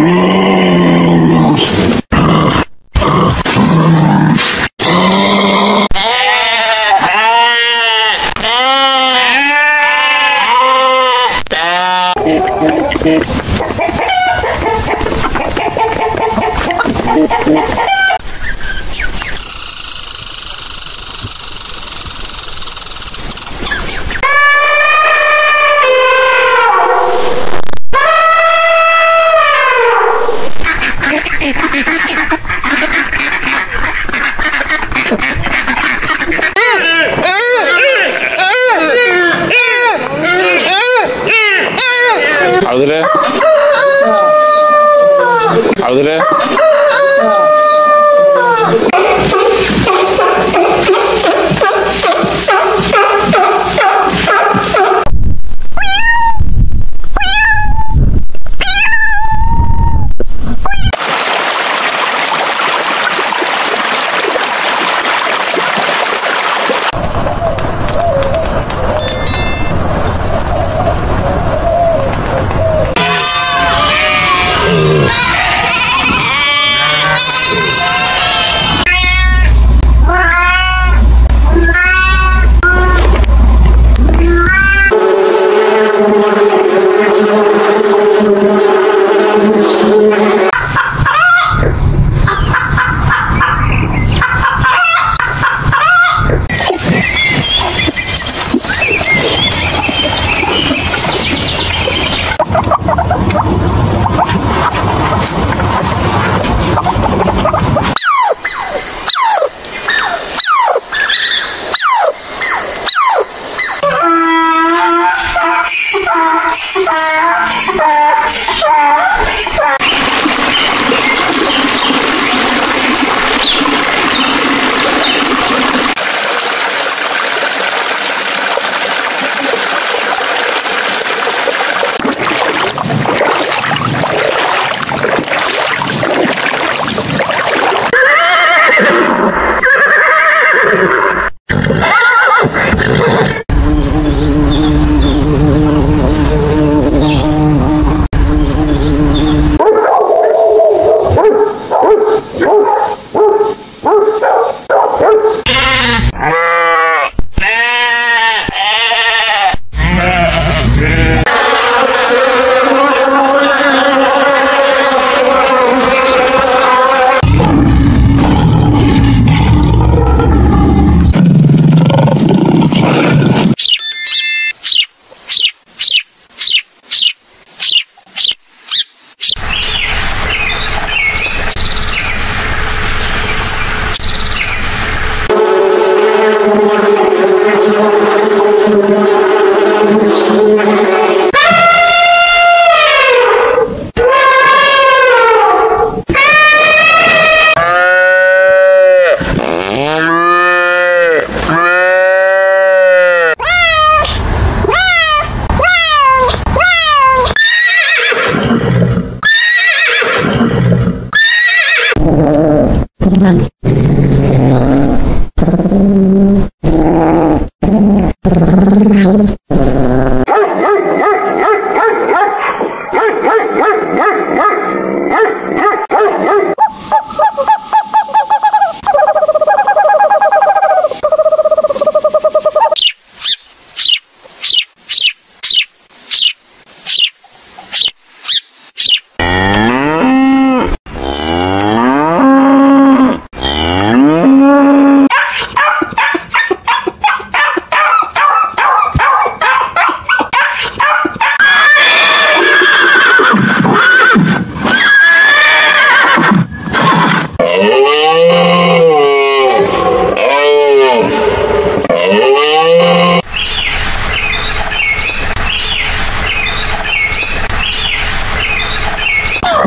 Whoa! 아 그래? 아 그래? tangan.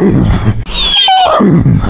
Mmm!